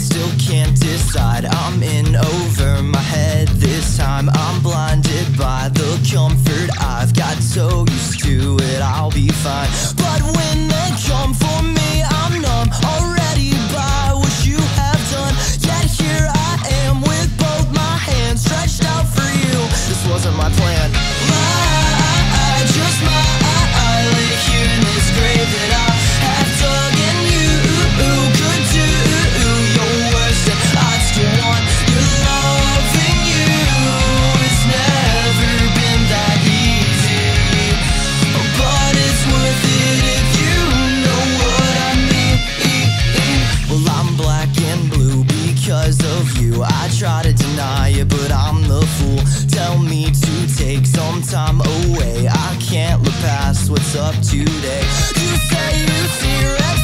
still can't decide. I'm in over my head this time. I'm blinded by the comfort I've got. So used to it I'll be fine. but I'm the fool. Tell me to take some time away. I can't look past what's up today. You say you see red.